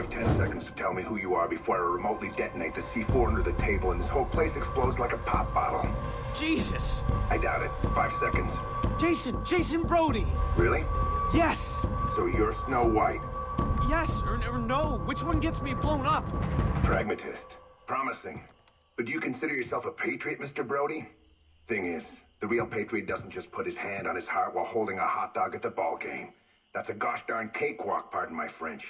have 10 seconds to tell me who you are before I remotely detonate the C4 under the table and this whole place explodes like a pop bottle. Jesus! I doubt it. Five seconds. Jason! Jason Brody! Really? Yes! So you're Snow White. Yes or, or no? Which one gets me blown up? Pragmatist. Promising. But do you consider yourself a patriot, Mr. Brody? Thing is, the real patriot doesn't just put his hand on his heart while holding a hot dog at the ball game. That's a gosh darn cakewalk, pardon my French.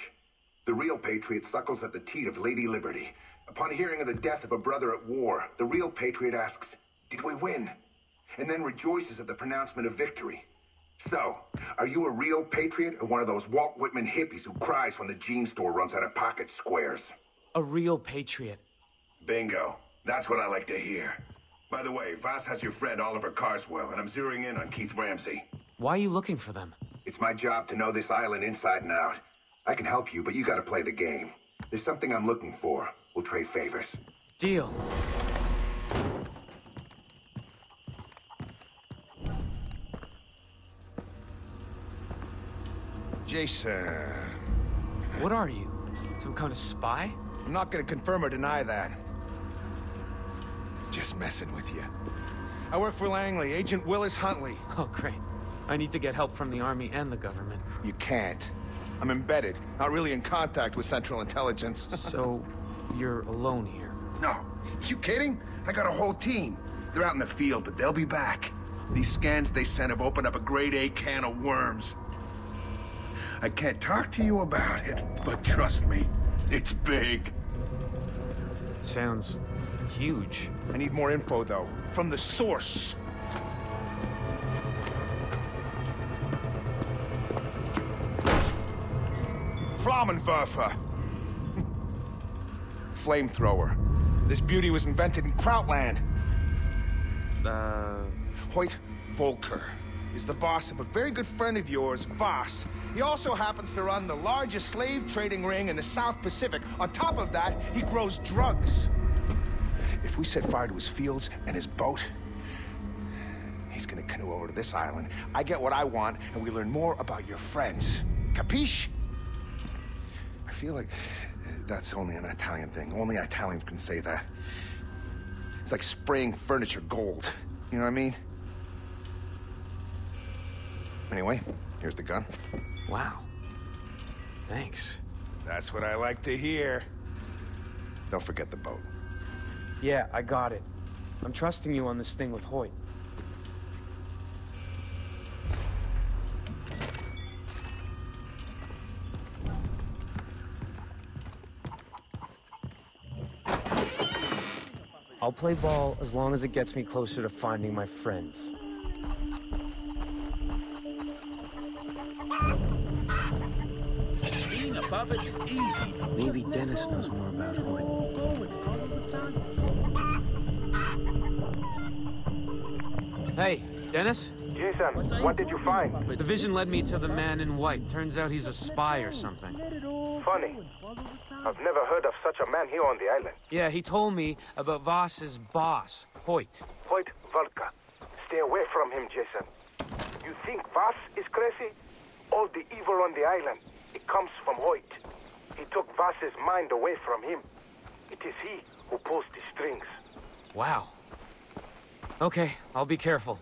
The real patriot suckles at the teat of Lady Liberty. Upon hearing of the death of a brother at war, the real patriot asks, Did we win? And then rejoices at the pronouncement of victory. So, are you a real patriot or one of those Walt Whitman hippies who cries when the jean store runs out of pocket squares? A real patriot. Bingo. That's what I like to hear. By the way, Vaas has your friend Oliver Carswell, and I'm zeroing in on Keith Ramsay. Why are you looking for them? It's my job to know this island inside and out. I can help you, but you gotta play the game. There's something I'm looking for. We'll trade favors. Deal. Jason. What are you? Some kind of spy? I'm not gonna confirm or deny that. Just messing with you. I work for Langley, Agent Willis Huntley. Oh, great. I need to get help from the army and the government. You can't. I'm embedded, not really in contact with Central Intelligence. so, you're alone here? No. You kidding? I got a whole team. They're out in the field, but they'll be back. These scans they sent have opened up a grade A can of worms. I can't talk to you about it, but trust me, it's big. Sounds huge. I need more info, though. From the source. Flammenwerfer. Flamethrower. This beauty was invented in Krautland. Uh... Hoyt Volker is the boss of a very good friend of yours, Vaas. He also happens to run the largest slave trading ring in the South Pacific. On top of that, he grows drugs. If we set fire to his fields and his boat, he's gonna canoe over to this island. I get what I want, and we learn more about your friends. Capiche? I feel like that's only an Italian thing. Only Italians can say that. It's like spraying furniture gold. You know what I mean? Anyway, here's the gun. Wow. Thanks. That's what I like to hear. Don't forget the boat. Yeah, I got it. I'm trusting you on this thing with Hoyt. I'll play ball as long as it gets me closer to finding my friends. Being a puppet is easy. Maybe Dennis knows more about Hoyt. Go and follow the tunnels. Hey, Dennis? Jason, what did you find? The vision led me to the man in white. Turns out he's a spy or something. Funny. I've never heard of such a man here on the island. Yeah, he told me about Vaas's boss, Hoyt. Hoyt Volker. Stay away from him, Jason. You think Vaas is crazy? All the evil on the island, it comes from Hoyt. He took Vaas's mind away from him. It is he who pulls the strings. Wow. Okay, I'll be careful.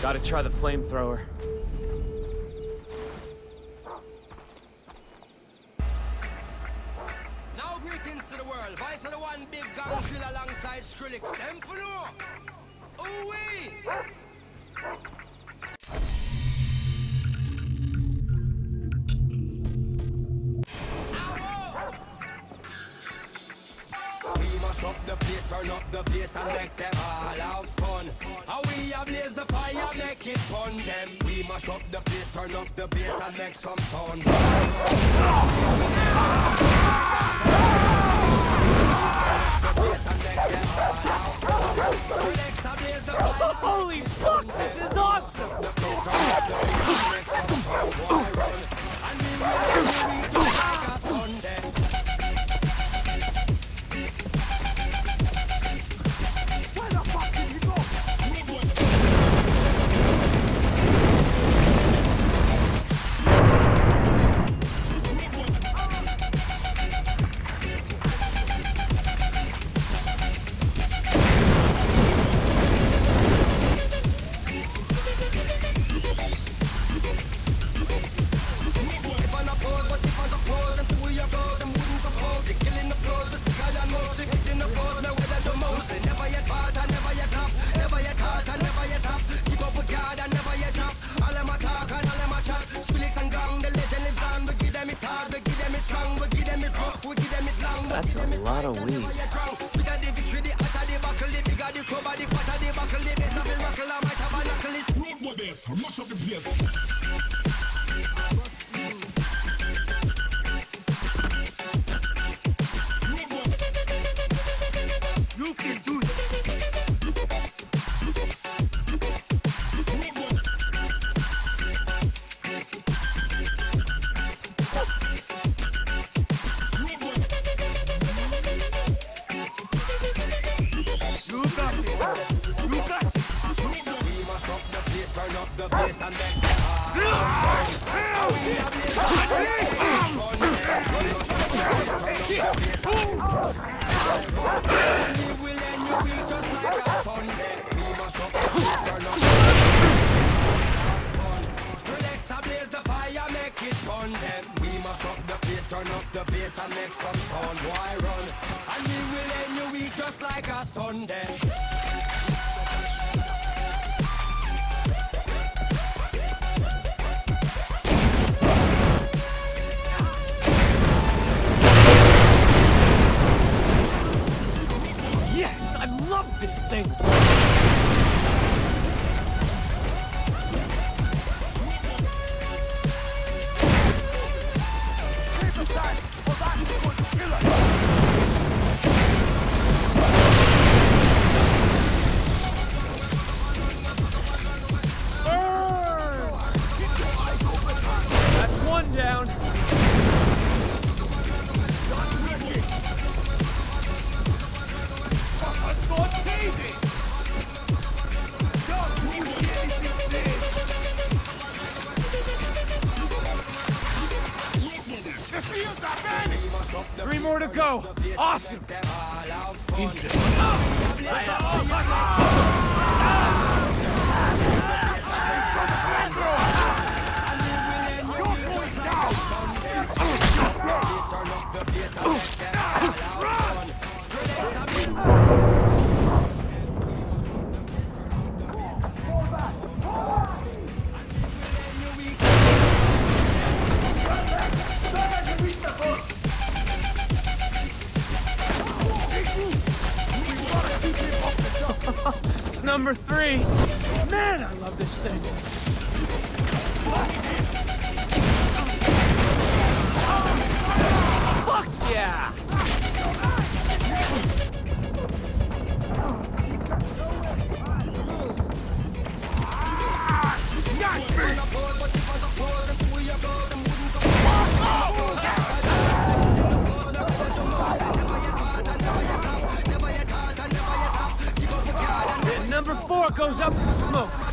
Gotta try the flamethrower. Place, turn up the bass and make them all have fun. How we ablaze the fire, make it fun them. We must up the place, turn up the bass and make some sound. Holy a lot of weed. You Turn up the bass and make some sound, boy run? And we will end your week just like a Sunday this thing! Number three. Man, I love this thing. Fuck yeah! Goes up in smoke.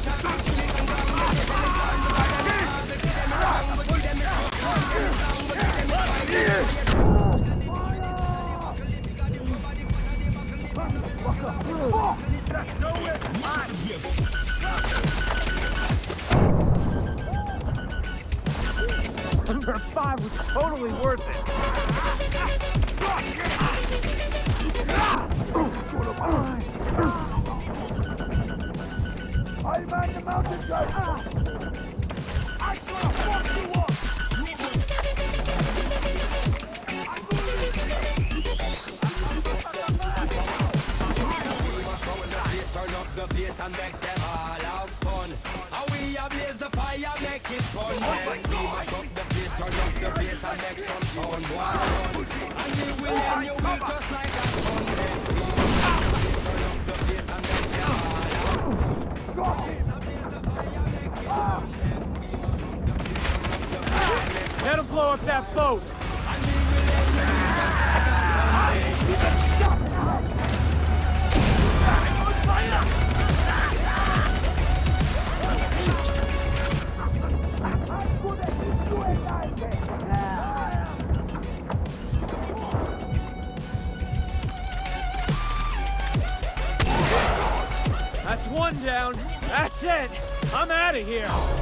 I'm on the mountain, guys! I gonna fuck you turn up the bass and make them all have fun. How we the fire, make it we mash up the turn up the bass and make some sound. Run. And we will end you will just like Let him blow up that boat. Out of here.